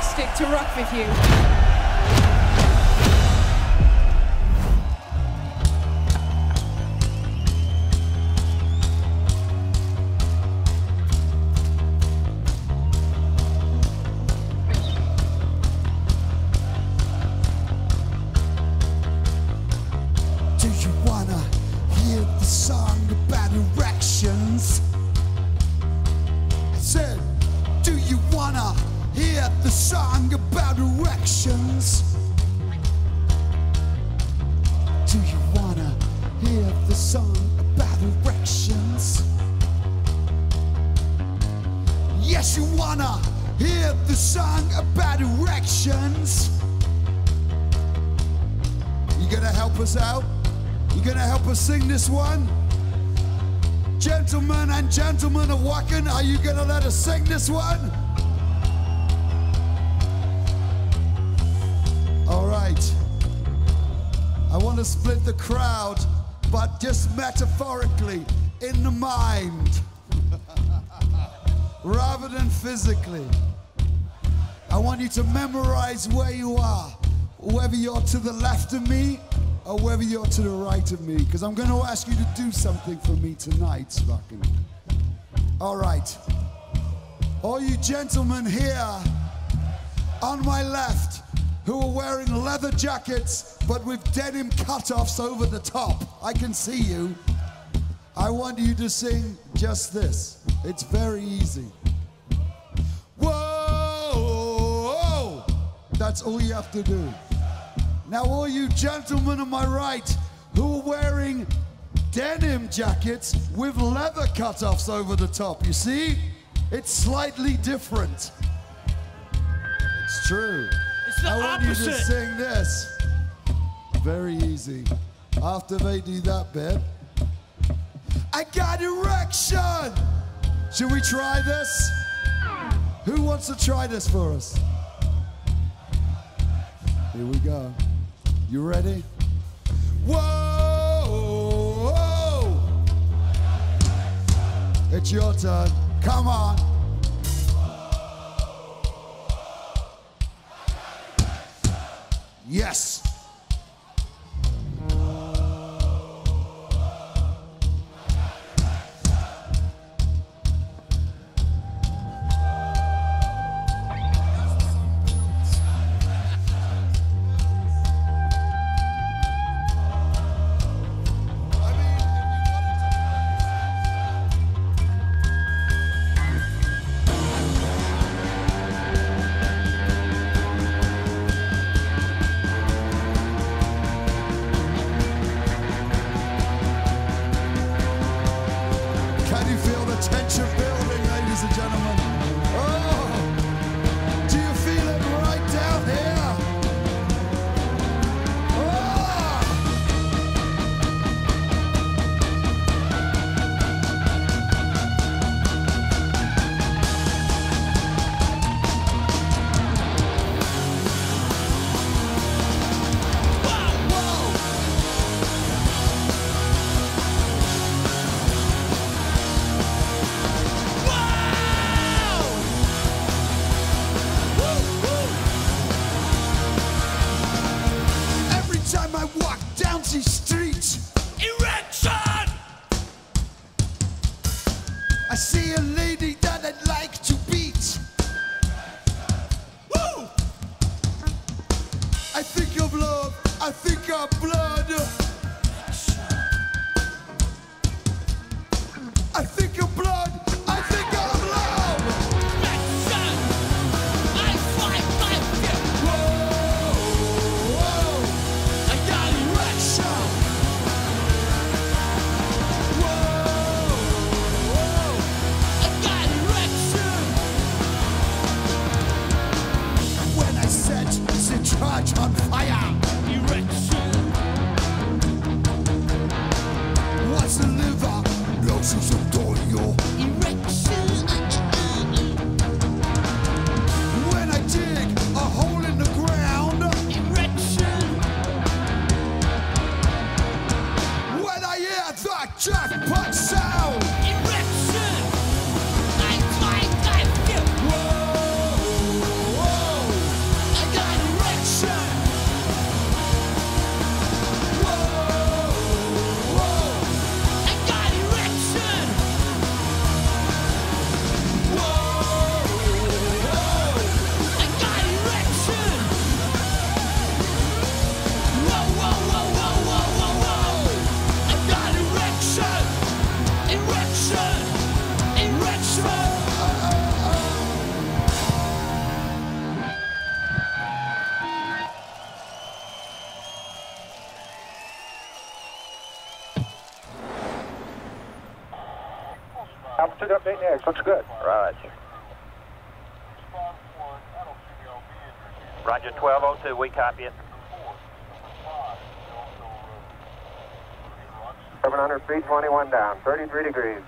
fantastic to rock with you. Do you wanna hear the song Do you wanna hear the song about erections? Yes, you wanna hear the song about erections? You gonna help us out? You gonna help us sing this one? Gentlemen and gentlemen of Wacken, are you gonna let us sing this one? To split the crowd, but just metaphorically, in the mind, rather than physically. I want you to memorize where you are, whether you're to the left of me or whether you're to the right of me, because I'm going to ask you to do something for me tonight, Wacken. All right. All you gentlemen here on my left who are wearing leather jackets but with denim cutoffs over the top, I can see you. I want you to sing just this. It's very easy. Whoa! That's all you have to do. Now, all you gentlemen on my right who are wearing denim jackets with leather cutoffs over the top, you see? It's slightly different. It's true. It's the I want you to sing this. Very easy. After they do that bit, I got erection. Should we try this? Who wants to try this for us? Here we go. You ready? Whoa! whoa. It's your turn. Come on. Yes. You I see a lady that I'd like to beat. Woo! I think of love, I think of blood. The jackpot sound. Altitude update next. Looks good. Right. Roger 1202, we copy it. 700 feet, 21 down, 33 degrees.